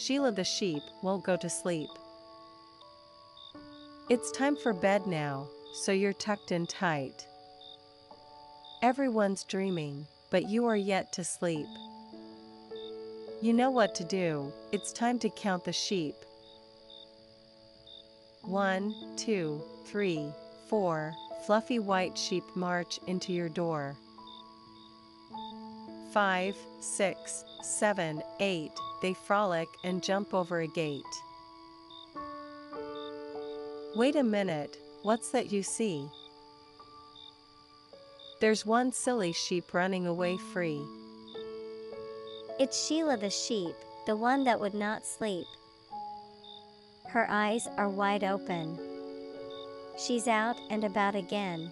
Sheila the sheep won't go to sleep. It's time for bed now, so you're tucked in tight. Everyone's dreaming, but you are yet to sleep. You know what to do, it's time to count the sheep. One, two, three, four, fluffy white sheep march into your door. Five, six, seven, eight, they frolic and jump over a gate. Wait a minute, what's that you see? There's one silly sheep running away free. It's Sheila the sheep, the one that would not sleep. Her eyes are wide open. She's out and about again.